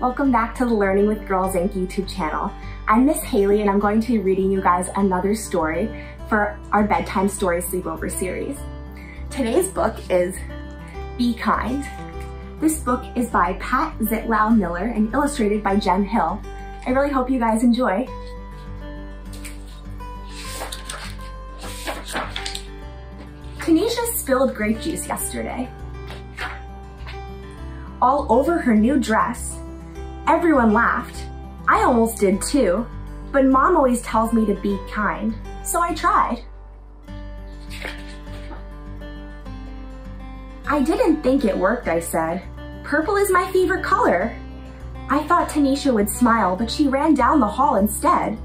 welcome back to the Learning with Girls Inc. YouTube channel. I'm Miss Halley and I'm going to be reading you guys another story for our bedtime story sleepover series. Today's book is Be Kind. This book is by Pat Zietlow Miller and illustrated by Jen Hill. I really hope you guys enjoy. Tanisha spilled grape juice yesterday. All over her new dress. Everyone laughed. I almost did too, but mom always tells me to be kind, so I tried. I didn't think it worked, I said. Purple is my favorite color. I thought Tanisha would smile, but she ran down the hall instead.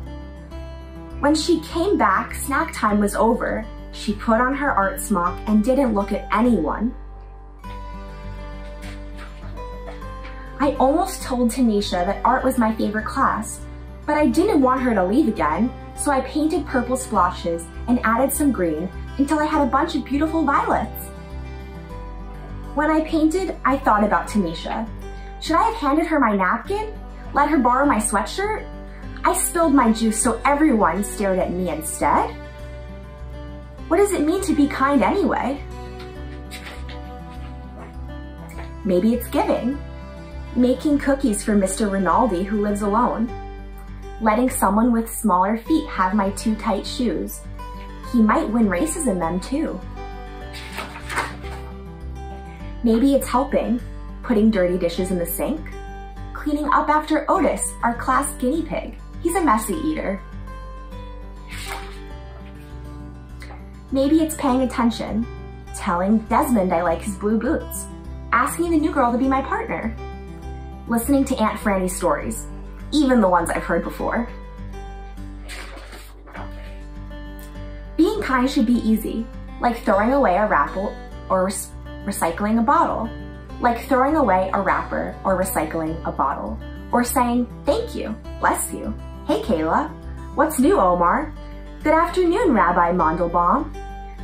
When she came back, snack time was over, she put on her art smock and didn't look at anyone. I almost told Tanisha that art was my favorite class, but I didn't want her to leave again, so I painted purple splotches and added some green until I had a bunch of beautiful violets. When I painted, I thought about Tanisha. Should I have handed her my napkin? Let her borrow my sweatshirt? I spilled my juice so everyone stared at me instead? What does it mean to be kind anyway? Maybe it's giving. Making cookies for Mr. Rinaldi who lives alone. Letting someone with smaller feet have my too tight shoes. He might win races in them too. Maybe it's helping, putting dirty dishes in the sink. Cleaning up after Otis, our class guinea pig. He's a messy eater. Maybe it's paying attention, telling Desmond I like his blue boots, asking the new girl to be my partner, listening to Aunt Franny's stories, even the ones I've heard before. Being kind should be easy, like throwing away a wrapper or recycling a bottle, like throwing away a wrapper or recycling a bottle, or saying, thank you, bless you. Hey Kayla, what's new Omar? Good afternoon, Rabbi Mandelbaum.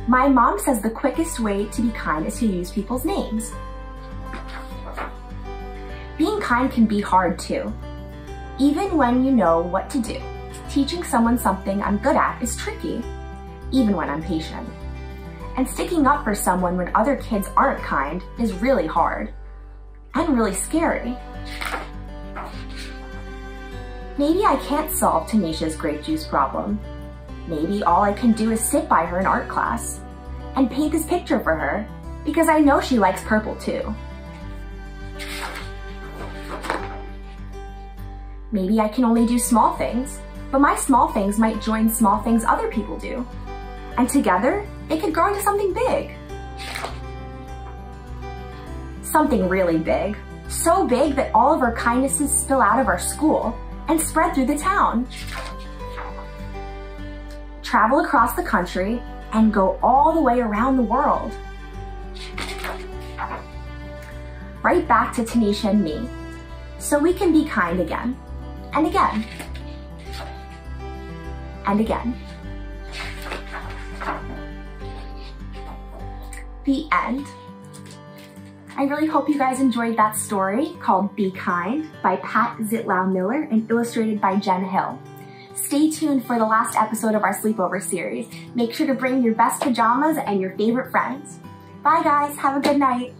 My mom says the quickest way to be kind is to use people's names. Being kind can be hard too. Even when you know what to do, teaching someone something I'm good at is tricky, even when I'm patient. And sticking up for someone when other kids aren't kind is really hard and really scary. Maybe I can't solve Tanisha's grape juice problem, Maybe all I can do is sit by her in art class and paint this picture for her because I know she likes purple too. Maybe I can only do small things, but my small things might join small things other people do. And together, it could grow into something big. Something really big. So big that all of our kindnesses spill out of our school and spread through the town travel across the country, and go all the way around the world. Right back to Tanisha and me, so we can be kind again, and again, and again. The end. I really hope you guys enjoyed that story called Be Kind by Pat Zietlow Miller and illustrated by Jen Hill. Stay tuned for the last episode of our sleepover series. Make sure to bring your best pajamas and your favorite friends. Bye guys, have a good night.